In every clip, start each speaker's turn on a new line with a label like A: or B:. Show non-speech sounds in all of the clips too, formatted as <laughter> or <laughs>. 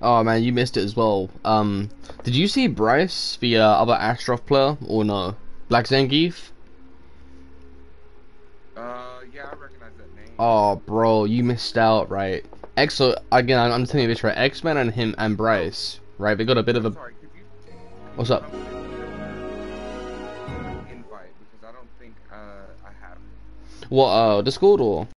A: Oh man, you missed it as well. Um, did you see Bryce, the uh, other Astaroth player, or no? Black Zangief?
B: Uh, yeah, I recognize that name.
A: Oh, bro, you missed out, right? X, so, again, I'm, I'm telling you this right. X Men and him and Bryce, right? They got a bit of a.
B: Sorry, you
A: What's up?
B: invite because I don't think uh I have.
A: What? Uh, Discord or?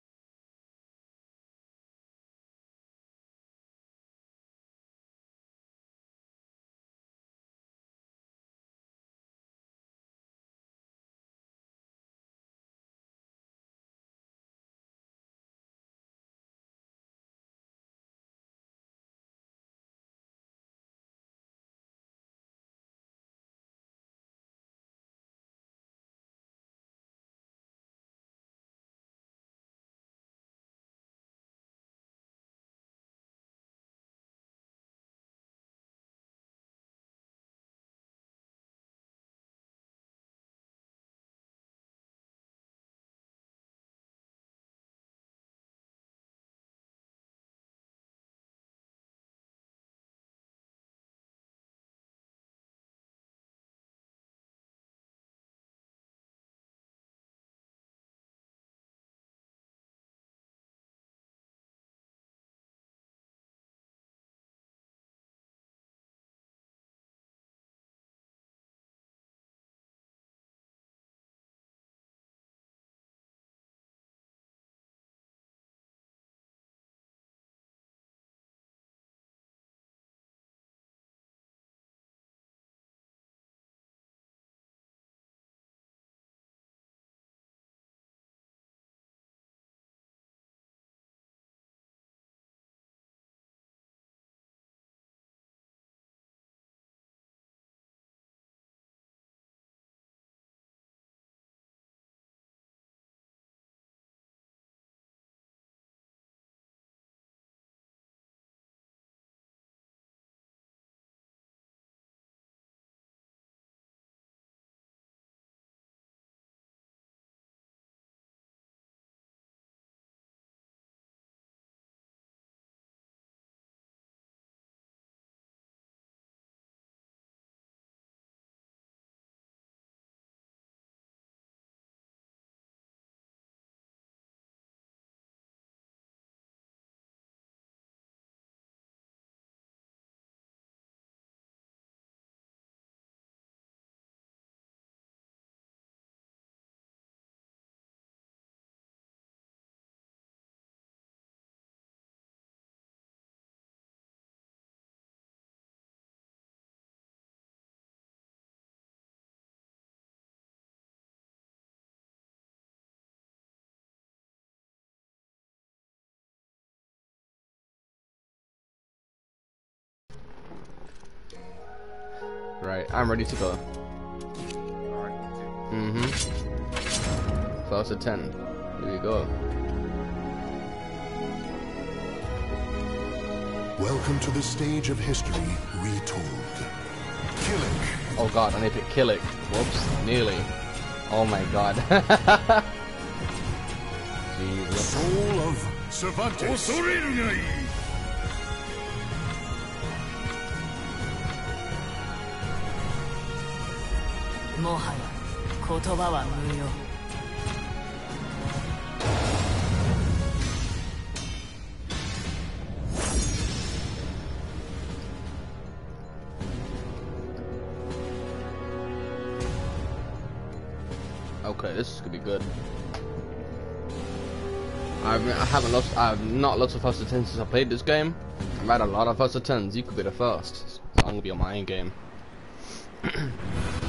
A: Right, I'm ready to go.
B: Alright, me too.
A: Mm-hmm. Close to 10. Here we go.
C: Welcome to the stage of history retold. Kilik,
A: Oh god, I need to kill it. Whoops, nearly. Oh my god. <laughs> Jesus.
C: soul of Cervantes.
D: もはや言葉は無用
A: Okay, this is gonna be good. I've, I haven't lost. I've not lost a first to ten since I played this game. I've had a lot of first to tens. You could be the first. So I'm gonna be on my own game. <clears throat>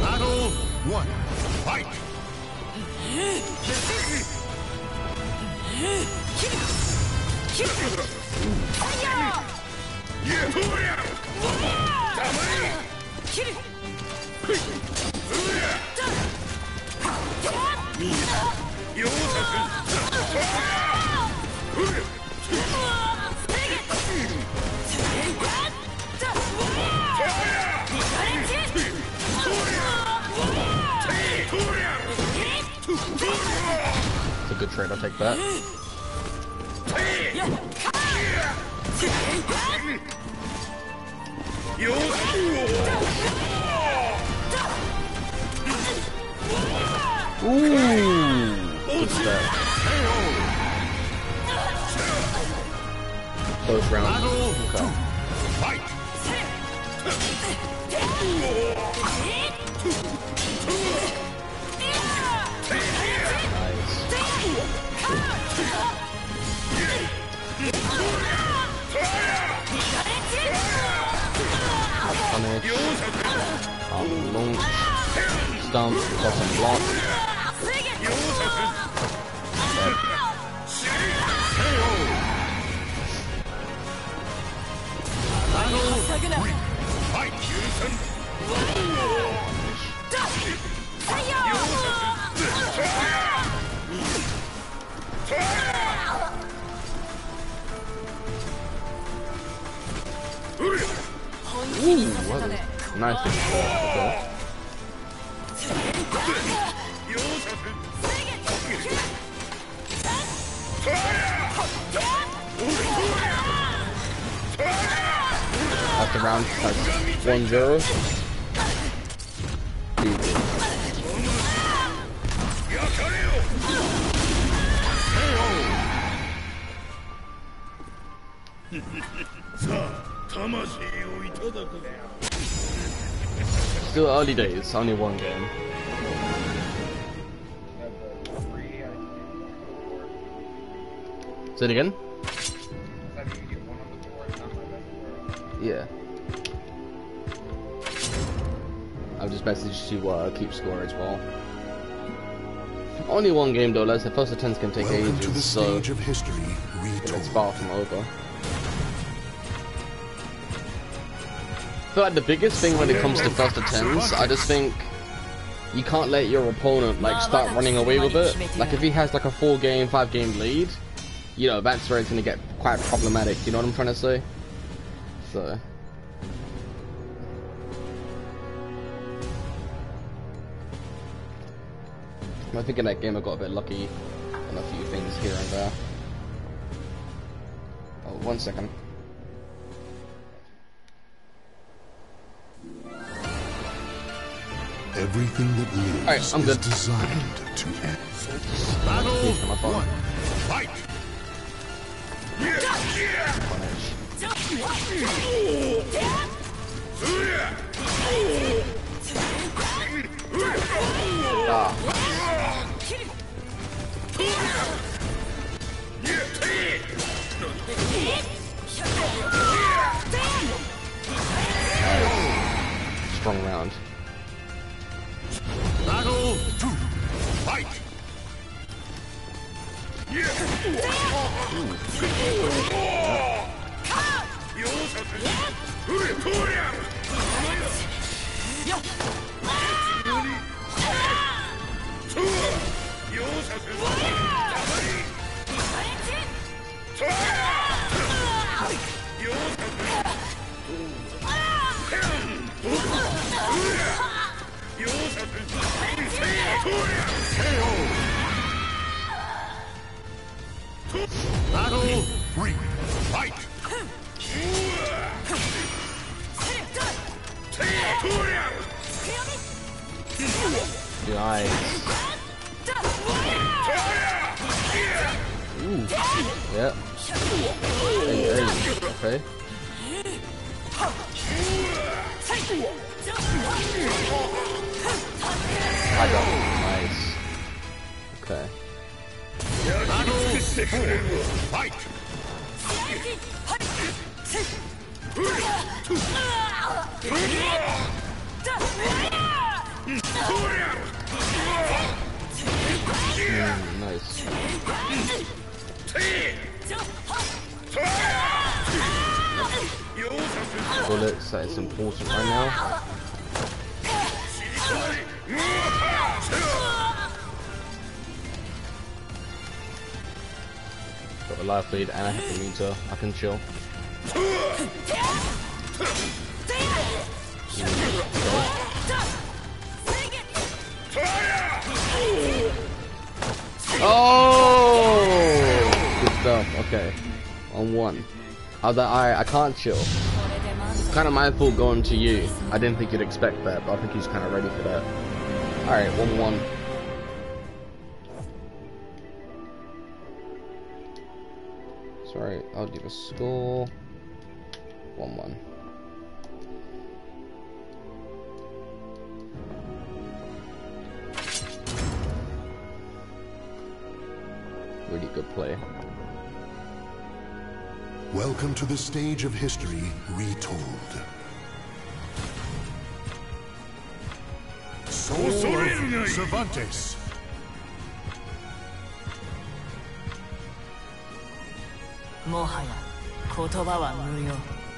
C: Battle one. Fight.
A: It's a good trade. I'll take that. Ooh, good. Close round. Okay. Nice. Cross and block. Early days, only one game.
B: Level three, I think.
A: Say it again?
B: I think you get one on the board, not my best board.
A: Yeah. I've just messaged to uh, keep score as well. Only one game though, let's say first attempts can take
C: Welcome to the
A: ages, so
C: of history
A: it's far from over. Feel like the biggest thing when it comes to first attempts, I just think you can't let your opponent like start running away with it. Like if he has like a four game, five game lead, you know that's where it's gonna get quite problematic. You know what I'm trying to say? So. I think in that game I got a bit lucky on a few things here and there. Oh, one second.
C: Everything that lives
A: Alright, I'm
C: is
A: good.
C: designed to end.
A: Battle my phone. Ah, strong round. KO!
C: Three, fight!
A: Nice. Ooh. Yep. Hey, hey. Okay. I got it. Nice. Okay. Nice. Bullets, that is important right now. Got the live feed and I have the meter. I can chill. Oh! Good stuff. Okay. On one. I was like, alright, I can't chill.
D: It's
A: kind of my fault going to you. I didn't think you'd expect that, but I think he's kind of ready for that. Alright, 1-1. Sorry, I'll give a score. 1-1. Really good play.
C: Welcome to the stage of history retold. Soul of Cervantes.
D: もはや言葉は無用。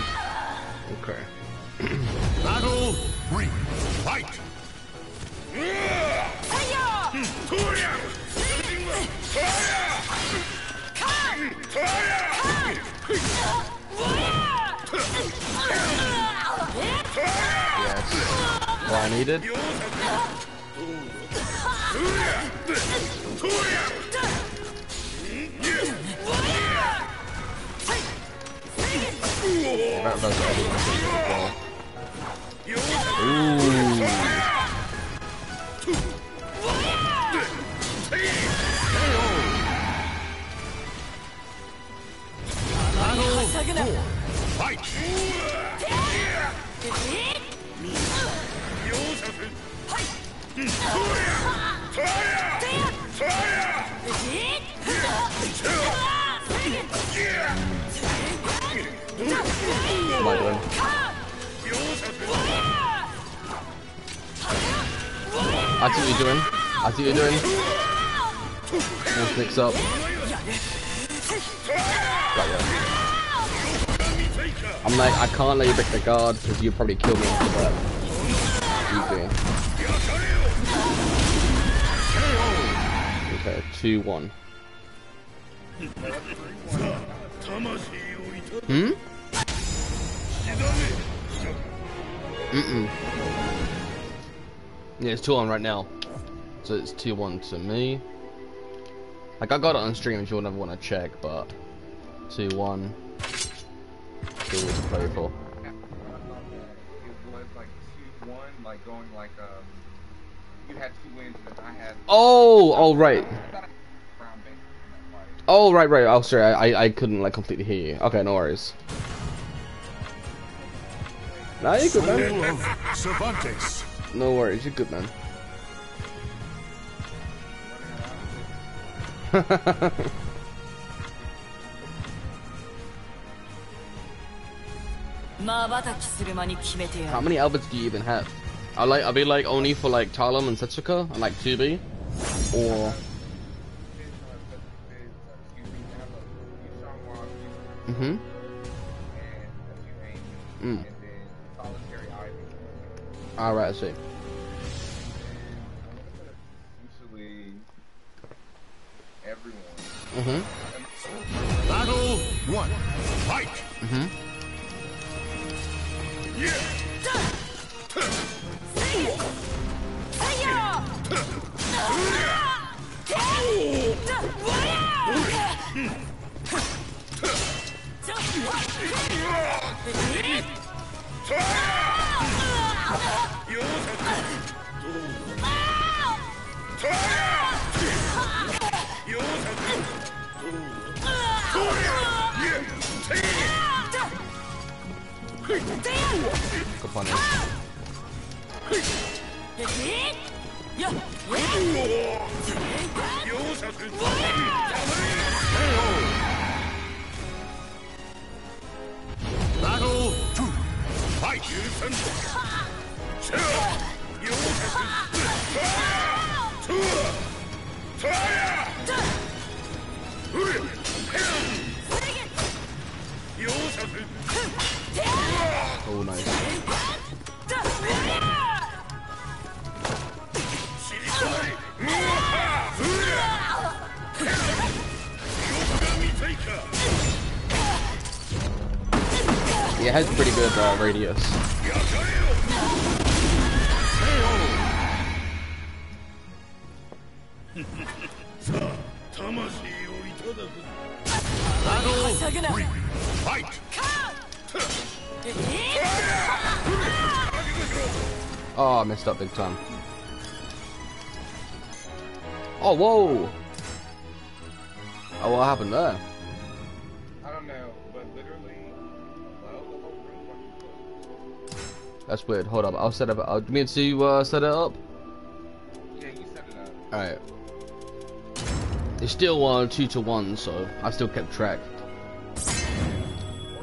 A: Round. Okay.
C: Battle three. Fight!
A: Yes. What I needed. Yeah, that does everything as well. Ooh.
C: Fight!
A: What am I doing? I see what you're doing. I see what you're doing. Let's mix up. Ya. I'm like, I can't let you break the guard because you probably kill me after that. Easy. Okay, 2 1. Hmm? Mm-mm. Yeah, it's 2 1 right now. So it's 2 1 to me. Like, I got it on stream if you ever want to check, but 2 1. Still to play for.
B: I like two two I.
A: Oh, all right.
B: oh, right. I I.
A: Oh, right, right. Oh, sorry. I, I couldn't, like, completely hear you. Okay, no worries. Nah, you're good, man.
C: Cervantes.
A: No worries, you're good, man. <laughs> How many Alberts do you even have? I like I'll be like only for like Talim and Setsuka and like 2B or Mm-hmm. Mm. Alright, I see.
B: Everyone.
A: Mm-hmm.
C: Battle one. Fight!
A: Mm-hmm. Good punish.
C: Battle. Fight!
A: Radius. Oh, <laughs> I messed up big time. Oh, whoa! Oh, what happened there? That's weird. Hold up, I'll set up. I'll me to uh, set it up.
B: Yeah, you set it up.
A: All right. It's still uh, two to one, so I still kept track.
B: Or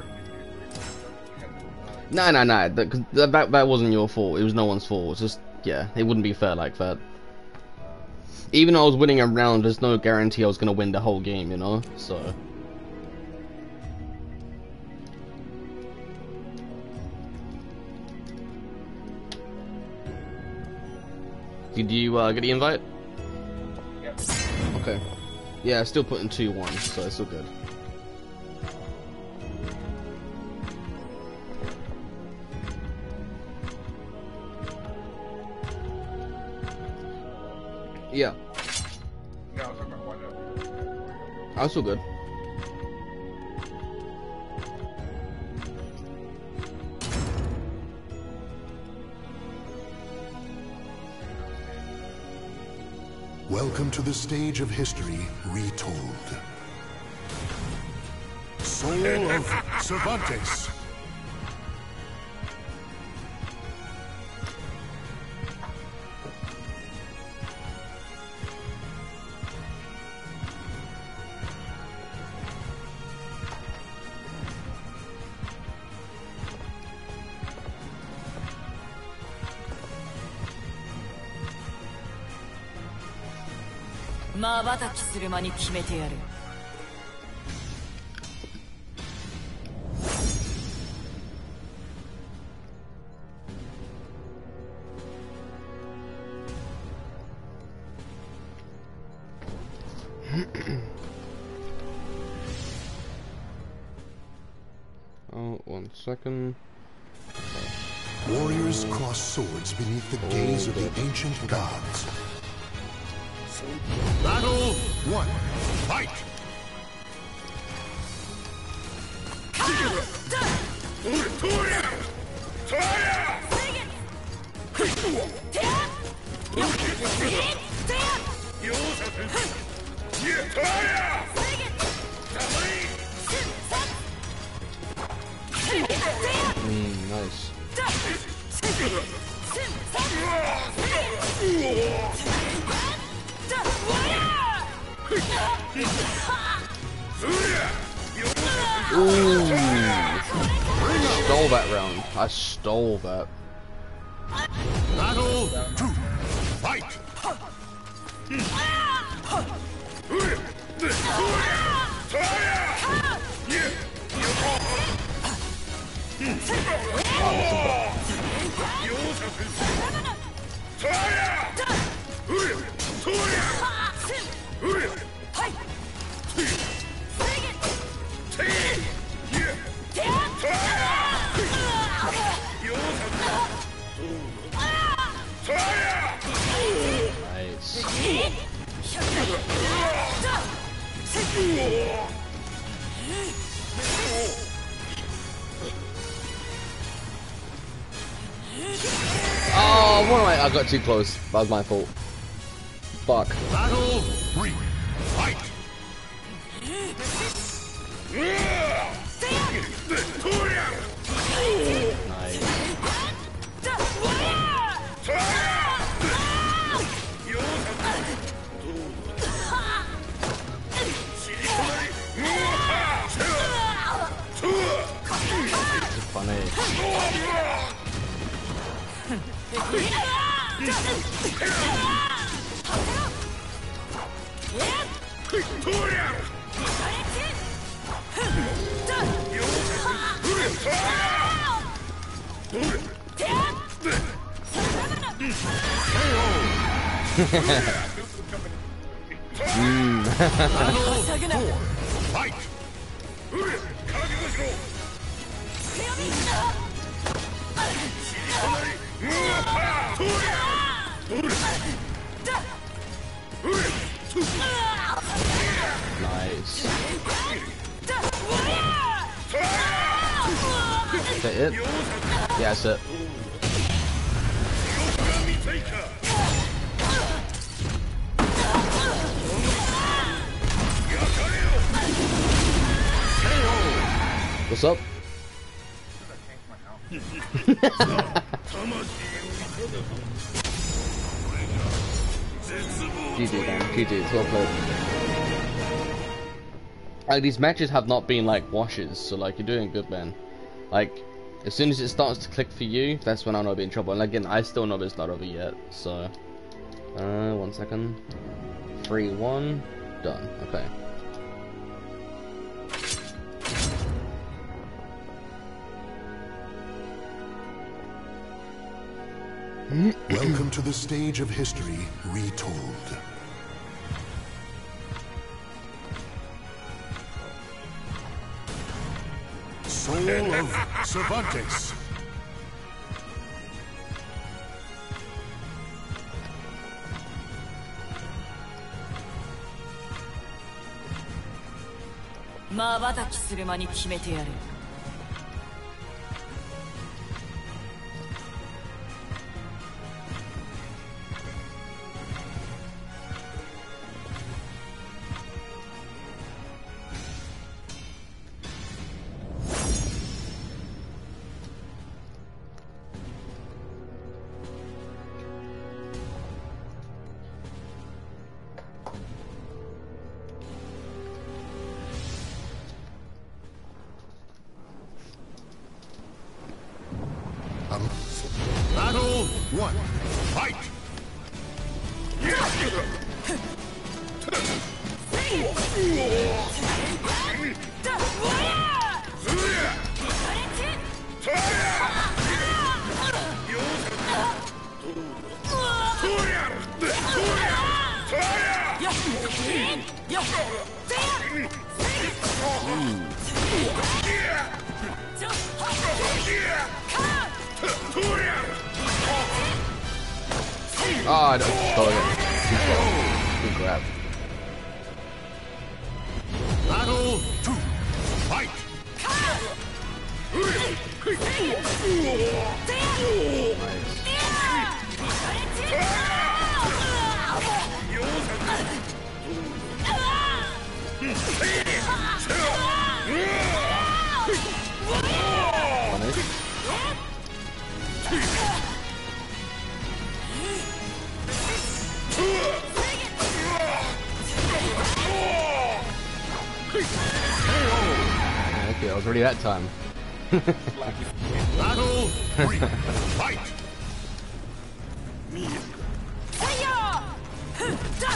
B: you could do it three times, so you have to-
A: Nah, nah, nah. That, 'cause that, that wasn't your fault. It was no one's fault. It's just yeah, it wouldn't be fair like that. Even though I was winning a round, there's no guarantee I was gonna win the whole game, you know. So did you uh, get the invite?
B: Yep.
A: Okay. Yeah, I still putting two one, so it's still good. Yeah,
B: No, I was talking about one of
A: I'm still good.
C: Welcome to the stage of history retold. Soul of <laughs> Cervantes. "
D: ばたきする間に決めてやる」 <coughs>
A: Oh, one second.
C: Warriors cross swords beneath the gaze of the ancient gods. Battle one. Fight!
A: Mm, nice. Ooh. Stole that round. I stole that.
C: Battle two. Fight!
A: Nice. Oh, what am I? I got too close. That was my fault. Fuck.
C: Battle three. Fight.
A: Nice. Mm. Is that it? Yeah, that's it. What's up? <laughs> GG, man. GG. It's well played. Like, these matches have not been, like, washes, so, like, you're doing good, man. Like, as soon as it starts to click for you, that's when I know I'll be in trouble. And again, I still know it's not over yet, so... Uh, one second. 3, 1, done. Okay.
C: Welcome to the stage of history retold. Soul of Cervantes.
D: -まばたきする間に決めてやる
A: that time. <laughs>
C: Battle three. Fight. <laughs>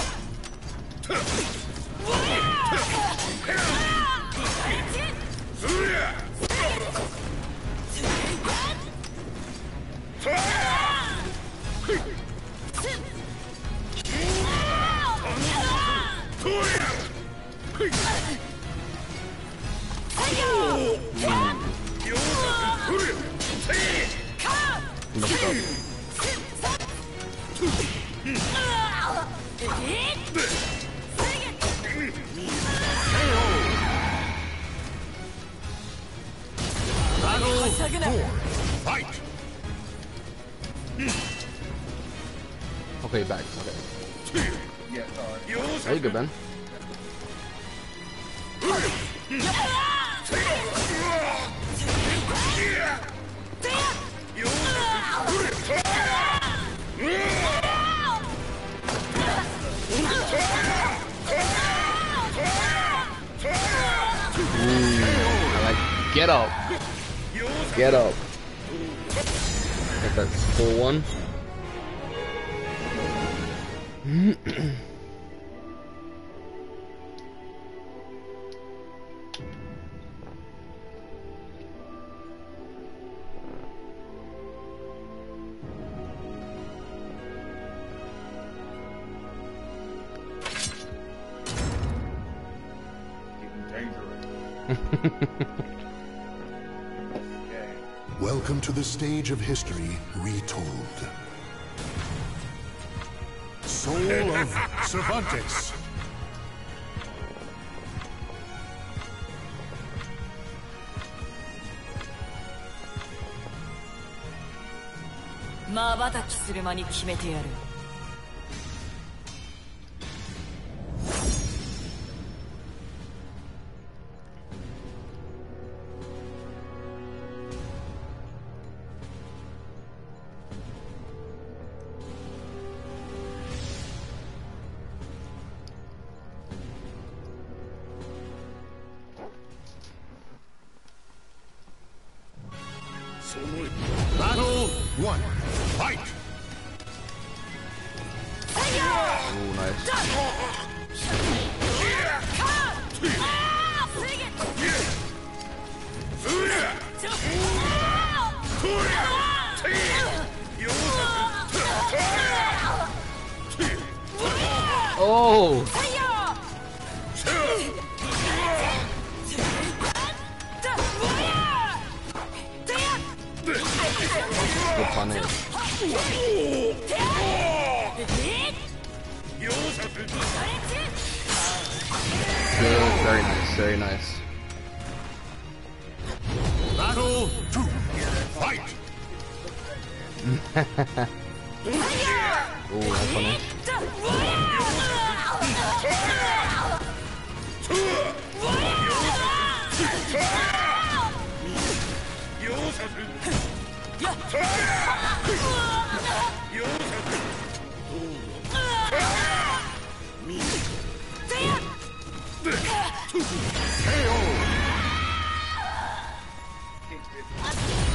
C: stage of history retold. Soul of Cervantes.
D: まばたきする間に決めてやる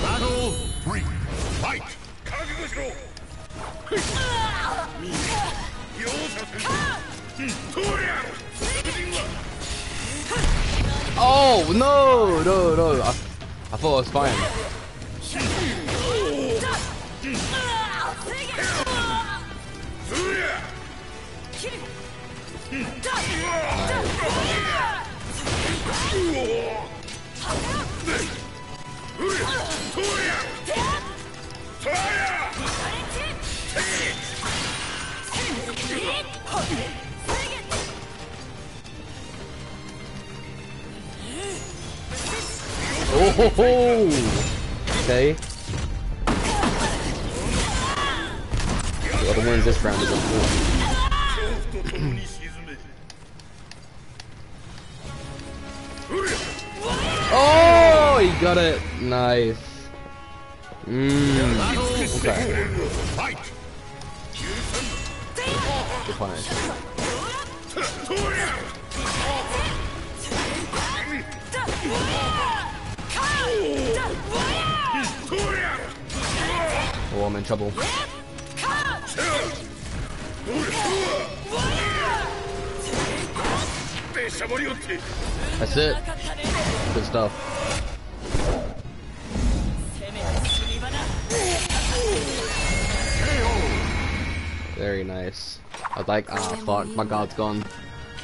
C: Battle three. Fight!
A: Oh, no, no, no. I, I thought I was fine. Oh, ho, ho. okay. Whoever wins this round is. He got it. Nice. Mmm. Okay. Good punish. Oh, I'm in trouble. That's it. Good stuff. Very nice. I was like, ah, fuck, my guard's gone.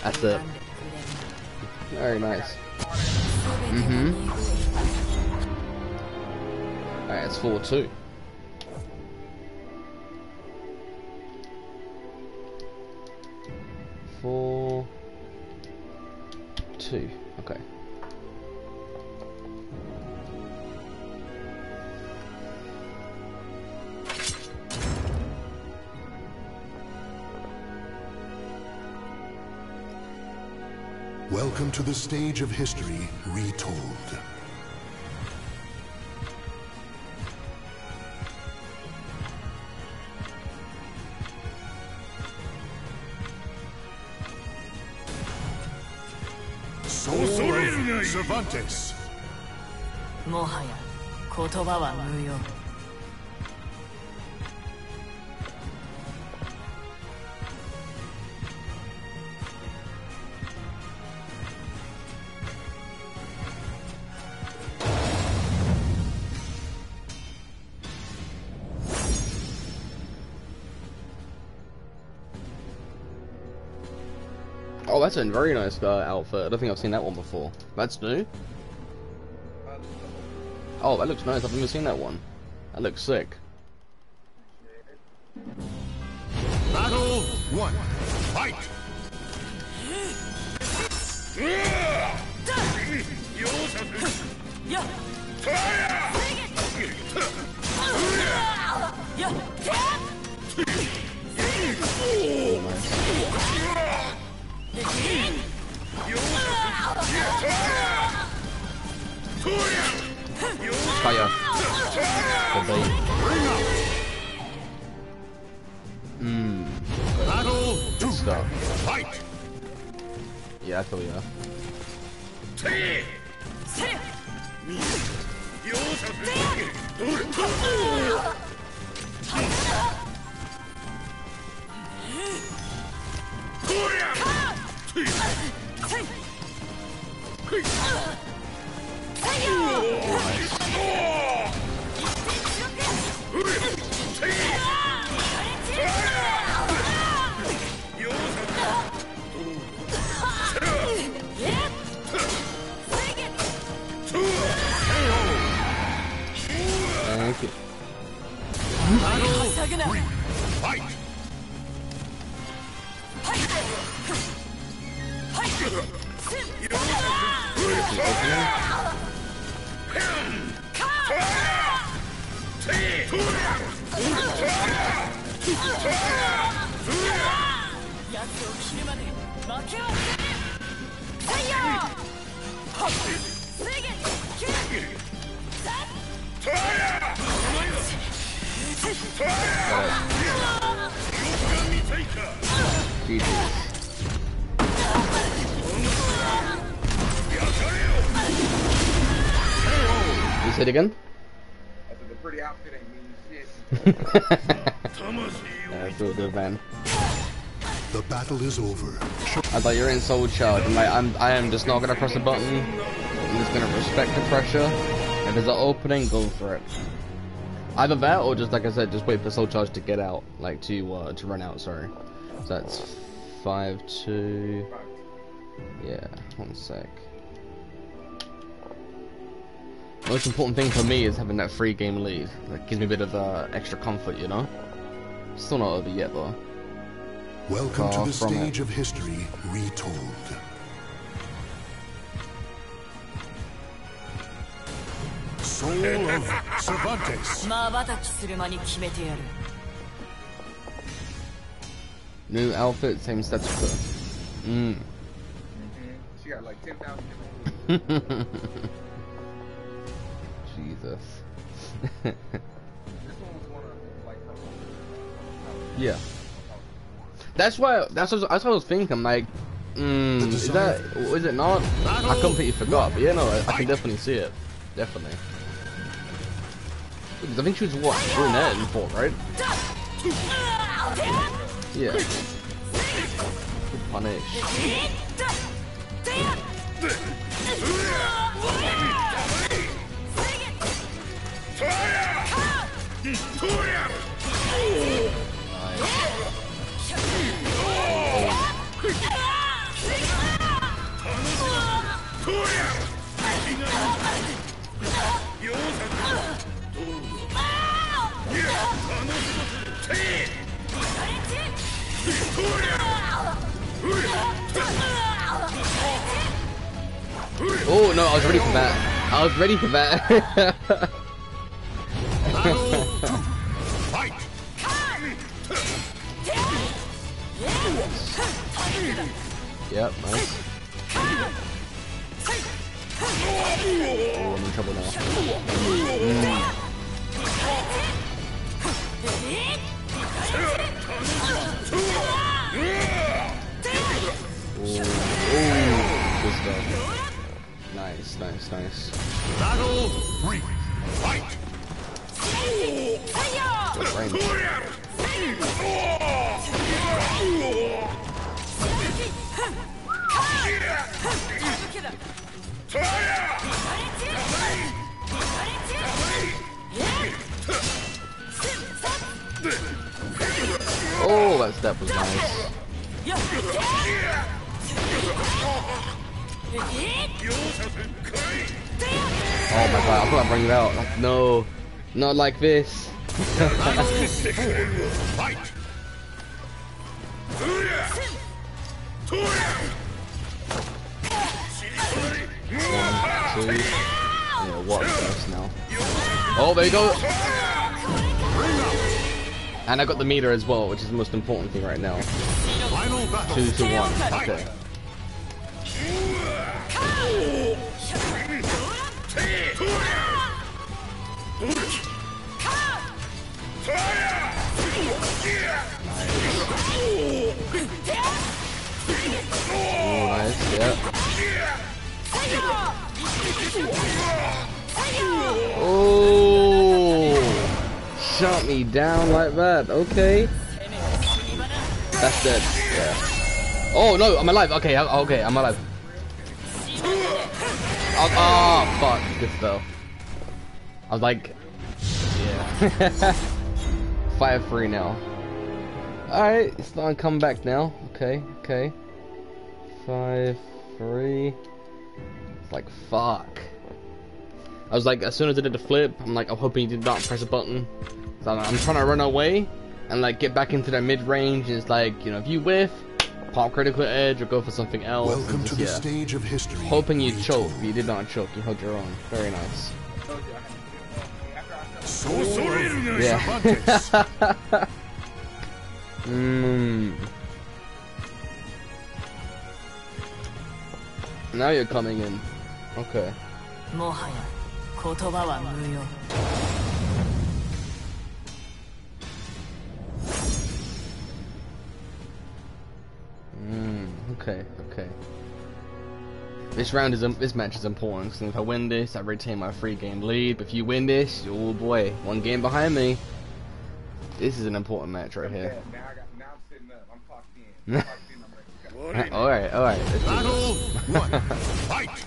A: That's it. Very nice. Mm-hmm. Alright, it's 4-2. Four, two. Okay.
C: Welcome to the stage of history retold. Soul of Cervantes.
D: もはや言葉は無用
A: That's a very nice uh, outfit. I don't think I've seen that one before. That's new. Oh, that looks nice. I've never seen that one. That looks sick. Fire. Good bait. Mmm,
C: Battle two.
A: good stuff.
C: Fight!
A: Yeah, I feel ya. Thank
C: Fight!
A: Say it again?
B: I said the pretty outfit ain't mean shit. <laughs>
A: yeah, real good, man.
C: The battle is over.
A: I thought you're in Soul Charge. I'm like, I'm, I am just not gonna press a button. I'm just gonna respect the pressure. If there's an opening, go for it. Either that, or just like I said, just wait for Soul Charge to get out, like to uh, to run out. Sorry. So that's five two. Yeah, one sec. The most important thing for me is having that free game lead. That gives me a bit of uh, extra comfort, you know? Still not over yet, though.
C: Welcome
A: Far
C: to the
A: stage it.
C: of history retold. Soul of Cervantes. <laughs>
A: New outfit, same status quo. Mm. -hmm.
B: She got like 10,000 <laughs>
A: Jesus.
B: This one was one of like her.
A: yeah. That's why. That's what, that's what I was thinking. Like, mm, is that is it not? I completely forgot. But yeah, no, I, I can definitely see it. Definitely. Because I think she was what brunette in four, right? Yeah. Good punish. Oh no, I was ready for that. I was ready for that. <laughs> <laughs> Yep, nice. Oh, I'm in trouble now. Stuff. Nice, nice, nice.
C: Battle three. Fight!
A: Oh, that step was nice. Oh my god, I thought I'd bring it out. No, not like this.
C: Fight!
A: Two. Yeah, what first now? Oh, there you go. And I got the meter as well, which is the most important thing right now. Two to one. Okay. Oh, nice. Yeah. Oh, shot me down like that. Okay. That's dead. Yeah. Oh no, I'm alive. Okay, I, okay, I'm alive. Oh, oh fuck, good stuff. I was like, <laughs> yeah. Five three now. All right, it's starting to come back now. Okay, okay. Five three. It's like fuck. I was like, as soon as I did the flip, I'm like, I'm hoping he did not press a button. So I'm, I'm trying to run away and like get back into that mid range. And it's like, you know, if you whiff, pop critical edge or go for something else. and
C: Welcome to the
A: yeah.
C: stage of history.
A: Hoping you choke, but you did not choke. You held your own. Very nice. Yeah. <laughs> mm. Now you're coming in. Okay. Mm, okay, okay. This round is um, this match is important. So if I win this, I retain my three game lead. But if you win this, oh boy, one game behind me. This is an important match right here.
B: Yeah, now I got now I'm sitting up. I'm clocked in. <laughs> I'm clocked in. I'm ready to go.
A: all right, all right.
C: Battle one. Fight!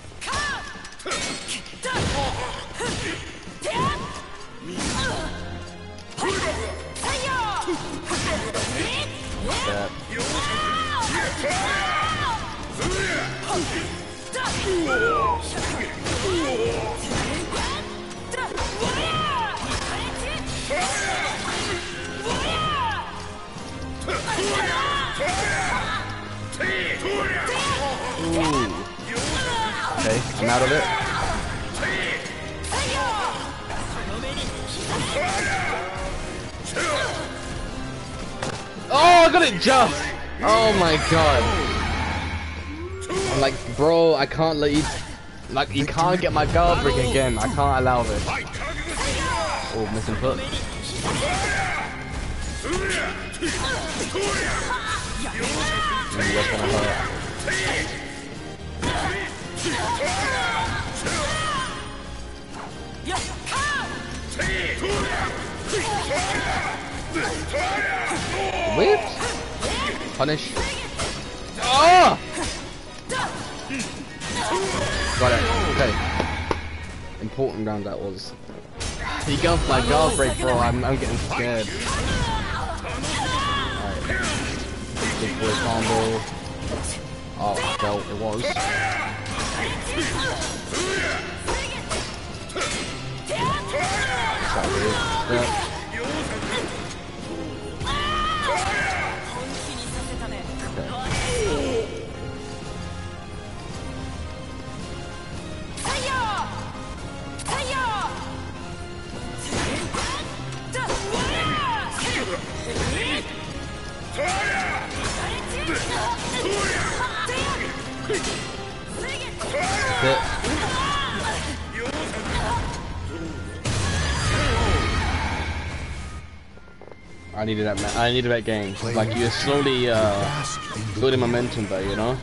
A: That. Okay, I'm out of it. Oh, I got it just. Oh my god. Bro, I can't let you. Like, you can't get my guard brick again. I can't allow this. Oh, missing foot. Maybe that's gonna hurt. Whipped. Punish. Oh! Got it. Okay. Important round that was. He got my guard break, bro. I'm, I'm getting scared. Alright. Big boy combo. Oh, ah, well, it was. Weird. I needed that. I needed that game. Like you're slowly uh, building momentum, though. You know,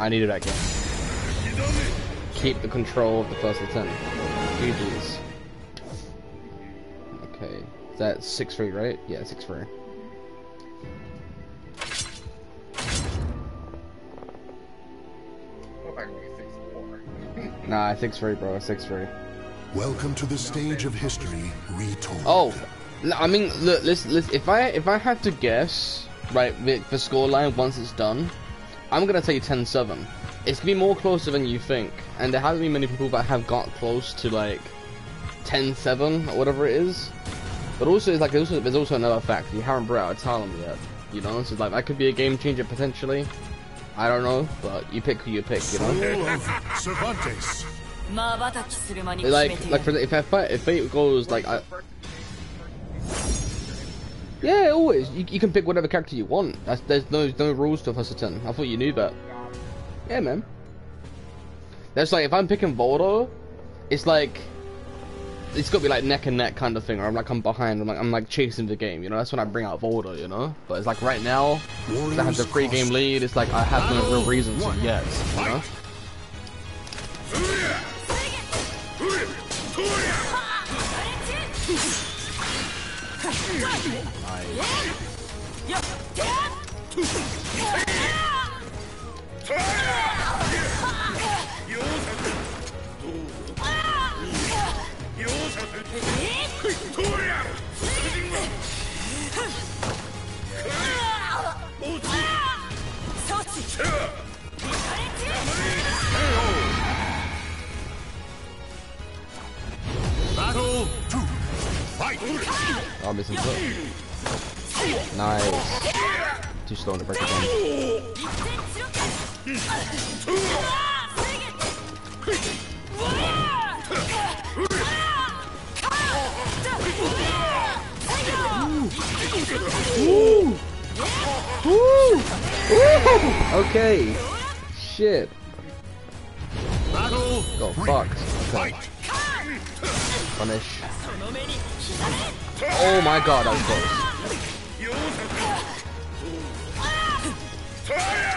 A: I needed that game. Keep the control of the first attempt. GG's. Okay, that's six three, right? Yeah, six three. Nah, six three, bro. Six three.
C: Welcome to the stage of history retold.
A: Oh, I mean, look, listen, listen, if I if I have to guess, right, the, scoreline once it's done, I'm gonna say 10-7. It's gonna be more closer than you think, and there haven't been many people that have got close to like 10-7 or whatever it is. But also, it's like there's also, there's also another factor. You haven't brought out Talim yet, you know. So it's like that could be a game changer potentially. I don't know, but you pick who you pick, you know?
C: Cervantes.
A: like, like for the, if I fight, if fate goes like, I, yeah, always you, you, can pick whatever character you want. That's, there's no no rules to Hussitan. I thought you knew that. Yeah, man. That's like if I'm picking Voldo, it's like it's got to be like neck and neck kind of thing, or I'm like I'm behind. I'm like I'm like chasing the game. You know, that's when I bring out Voldo. You know, but it's like right now, I have the free game lead. It's like I have no real reason to yet. You know.
C: Battle
A: Oh, missing foot. Nice. Too slow to break it down. Okay. Shit.
C: Oh,
A: Battle
C: three.
A: fucked. Okay. Punish. Oh my god, close.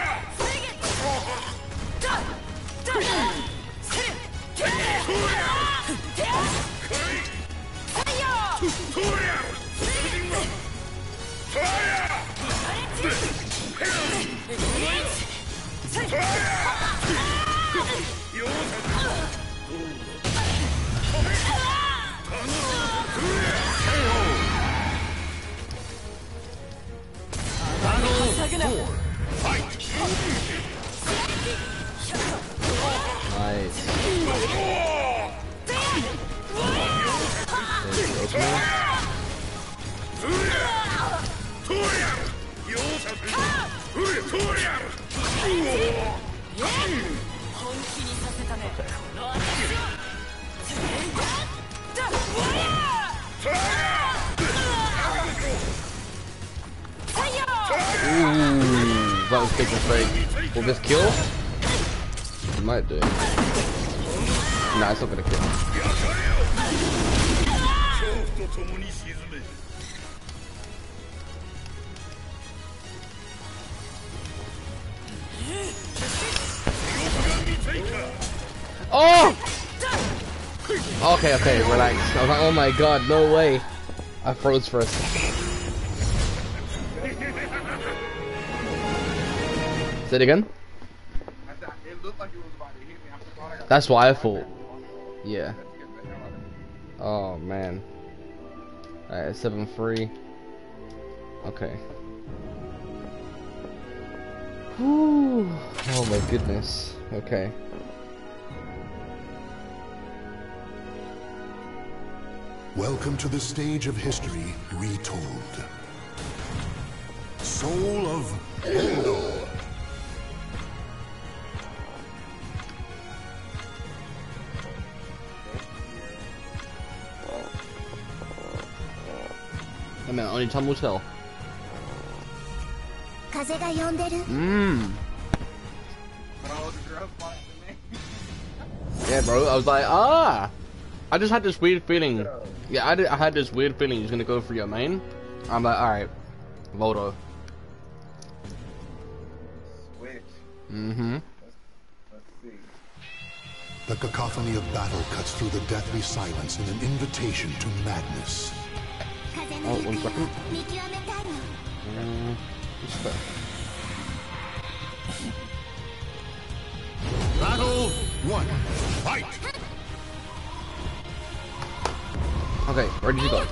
A: Nice. Ooh, that was big mistake. Will this kill? It might do. Nah, it's not gonna kill. Oh! Okay, okay, relax. I was like, oh my god, no way. I froze for a second. Say it again? That's what I thought. Yeah. Oh man. Alright, seven three. Okay. Whew. Oh my goodness. Okay.
C: Welcome to the stage of history retold. Soul of Endor.
A: I mean, only time will tell.
E: 風が呼んでる
A: Mmm.
B: Oh, the girl's flying to me.
A: Yeah, bro. I was like, ah. I just had this weird feeling. Yeah, I, did, I had this weird feeling he's gonna go for your main. I'm like, all right. Voldo.
B: Switch.
A: Mm-hmm.
B: Let's, let's see.
C: The cacophony of battle cuts through the deathly silence in an invitation to madness.
A: Oh, one second. Mm, respect.
C: Battle one. Fight!
A: Okay, where did you go?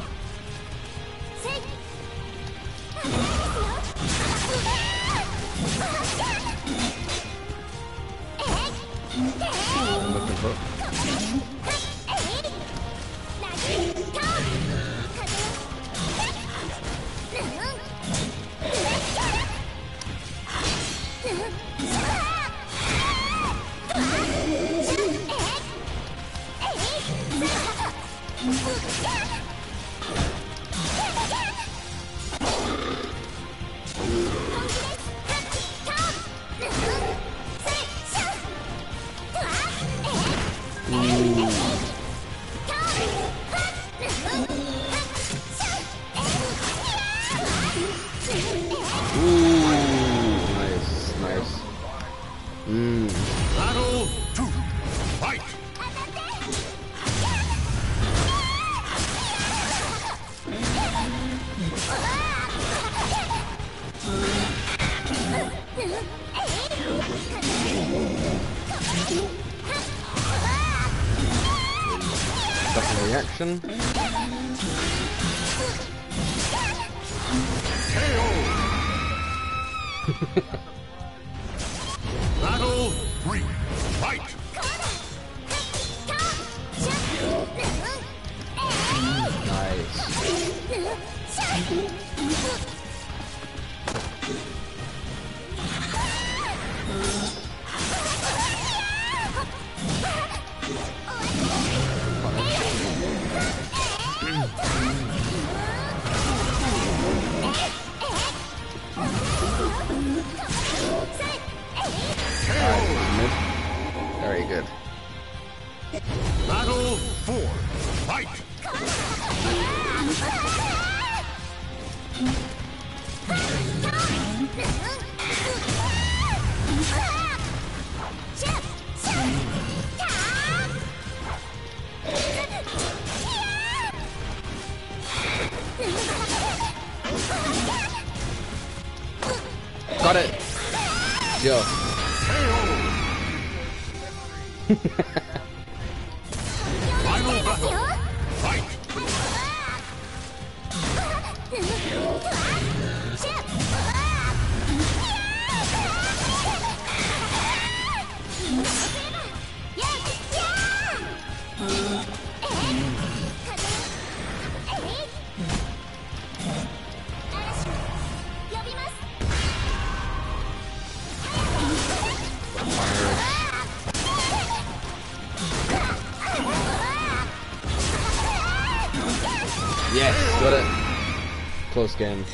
A: Close game.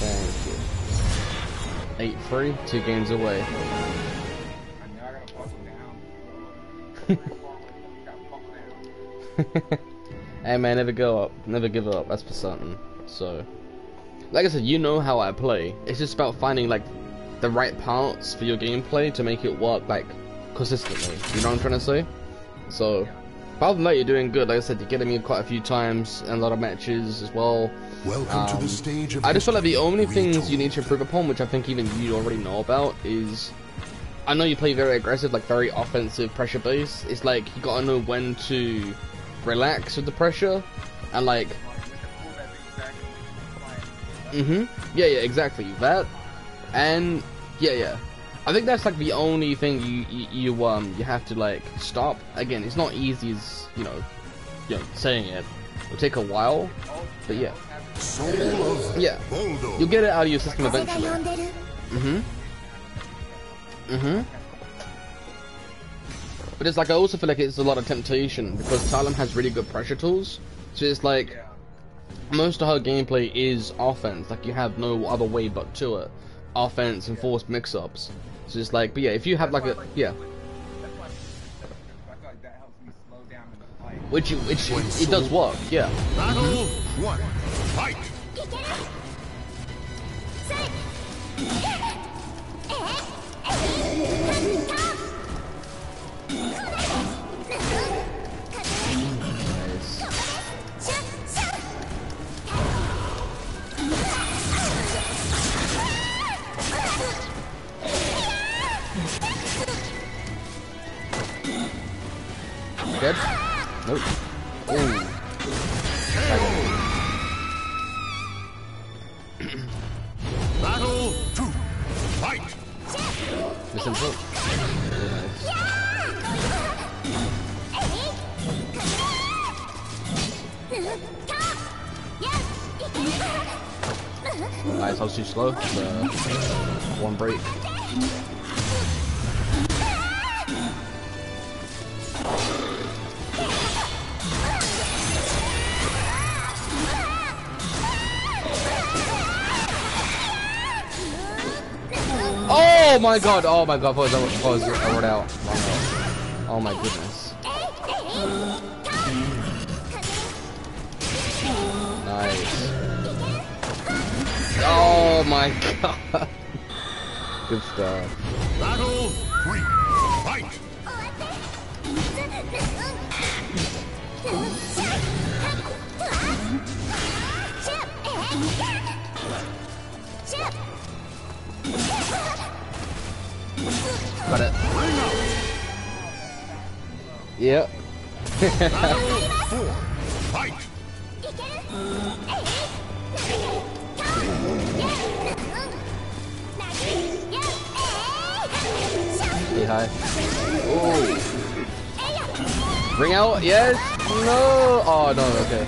A: Thank you. 8-3, two games away. <laughs> Hey man, never go up. Never give up, that's for certain. So, like I said, you know how I play. It's just about finding like the right parts for your gameplay to make it work like consistently. You know what I'm trying to say? So, apart from that, you're doing good. Like I said, you're getting me quite a few times in a lot of matches as well.
C: Welcome to
A: Um,
C: the stage of
A: I just feel like the only things you need to improve upon, which I think even you already know about, is I know you play very aggressive, like very offensive pressure base. It's like you gotta know when to relax with the pressure, and like, mhm, yeah, yeah, exactly that, and yeah, yeah. I think that's like the only thing you, you you um you have to like stop. Again, it's not easy as you know, you know saying it. It'll take a while, but yeah, yeah. You'll get it out of your system eventually. Mm-hmm. Mm-hmm. But it's like I also feel like it's a lot of temptation because Talim has really good pressure tools. So it's like most of her gameplay is offense. Like you have no other way but to it. Offense and forced mix-ups. So it's like, but yeah, if you have like a yeah,
B: That's why, I feel like that helps me slow down in the fight.
A: which which it does work. Yeah.
C: Battle one. Fight!
A: Dead? Nope. Ooh.
C: Battle two. Fight.
A: Listen to nice. Nice, I was too slow. uh, one break. Oh my god, oh my god, I was, I was out. Oh my goodness. Nice. Oh my <laughs> god. Good stuff.
C: Battle. Fight.
A: Got it. Yep.
C: Fight.
A: Stay high. Oh. Bring out, yes. No. Oh no. Okay.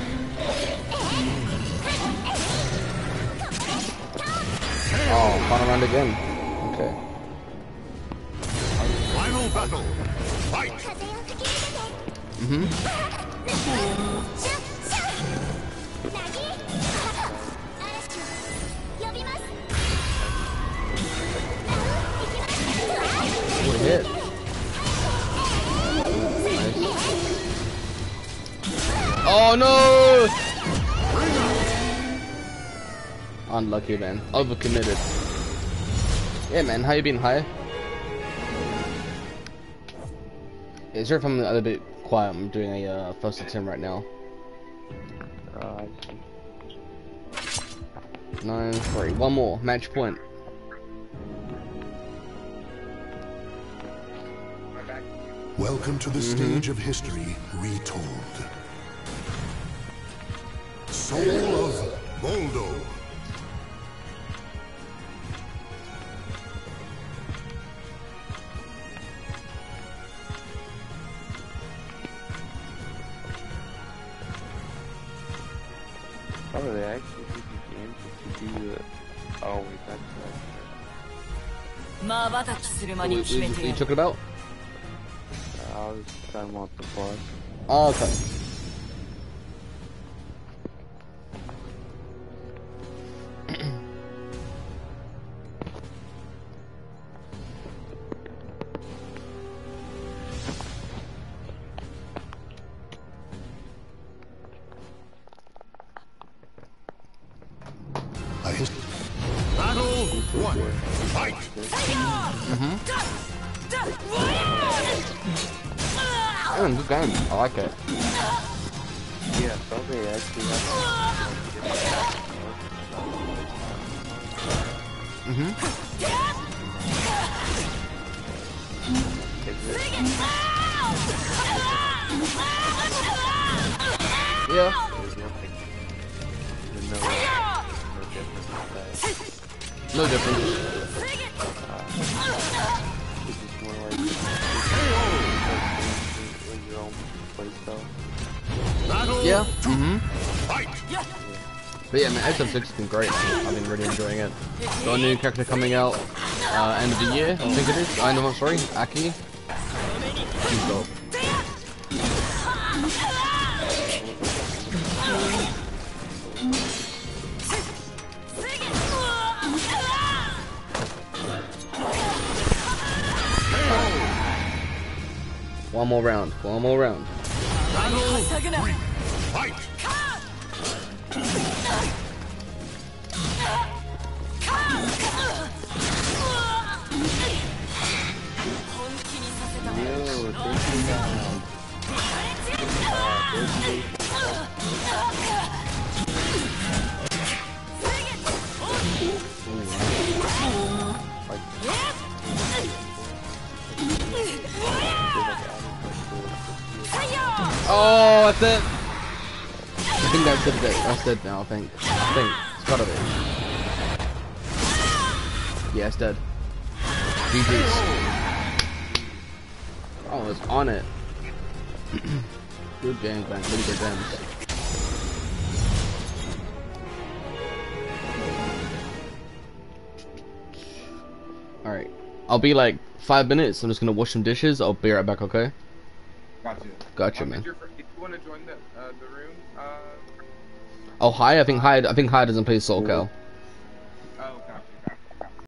A: Oh, final round again.
C: Battle. Fight.
A: Mhm. Good hit. Nice. Oh no! Unlucky man. Overcommitted. Yeah man, how you been high? Yeah, there if I'm a little bit quiet. I'm doing a uh, first attempt right now.
E: Uh,
A: Nine, three. One more. Match point.
C: Welcome to the stage of history retold. Soul of Voldo.
E: You took it
A: out.
D: are
A: you talking about?
E: I was talking about the park.
A: Oh, okay.
E: Playstyle.
C: Battle
A: Yeah. Mhm. But yeah, man, XM6 has been great. I've been really enjoying it. Got a new character coming out uh, end of the year, I think it is. I know, sorry, Aki. He's dope. One more round. One more round. Yo, that's dead. That's dead now. I think. I think it's gotta be. Yeah, it's dead. GG's. Oh, it's on it. <clears throat> good game, man. Really good games. All right. I'll be like five minutes. I'm just gonna wash some dishes. I'll be right back. Okay.
B: Gotcha.
A: Gotcha,
B: Um,
A: man.
B: If, you're, if you want to join the uh, the room,
A: Oh, hi. I think hi. I think hi doesn't play Soul Cal.